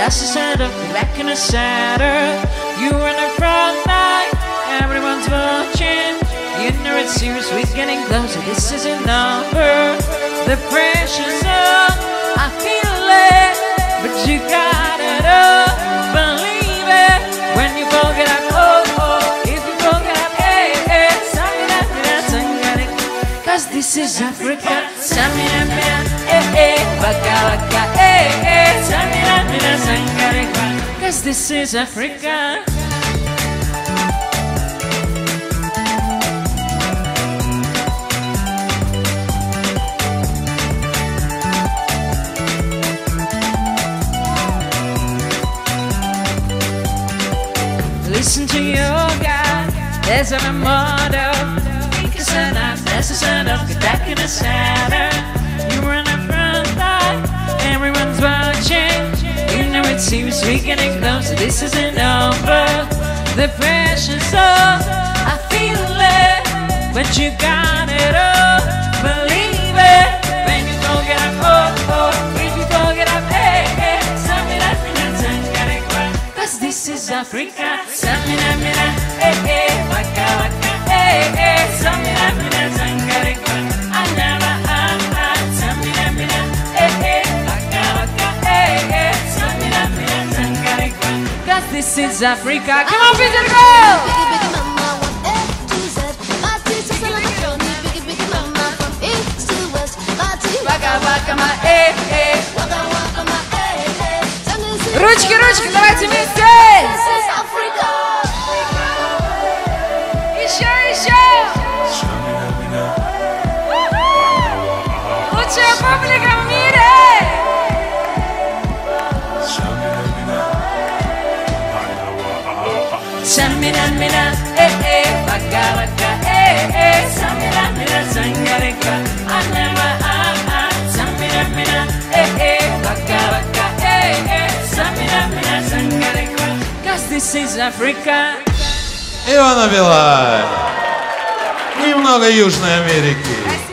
that's the up, back in the saddle. You're in the front line, everyone's watching. You know it's serious, we're getting closer, this is a number. The this is Africa, samina mina, eh eh, waka waka, eh eh, samina mina sangare. Cause this is Africa. Listen to your God, there's a motto. Make a stand up, there's a stand up, get back in the saddle. You're in the front line, everyone's watching. You know it seems we getting closer, this isn't over. The pressure's on, I feel it, but you got it all. Africa, samina mina, hey eh, eh, hey, waka waka, hey hey, samina mina. Anama ah samina mina, hey hey, waka waka, eh, hey hey, samina mina this is Africa, come on, the girl. Biggie, biggie, mama, one публика в мире! Шамина, мина, э, э, пока-пока, э, э, Шамина, мина, сангарика, анема, а, а, Шамина, мина, э, э, пока-пока, э, э, Шамина, мина, cause this is Africa. Ивана Билай! Немного Южной Америки.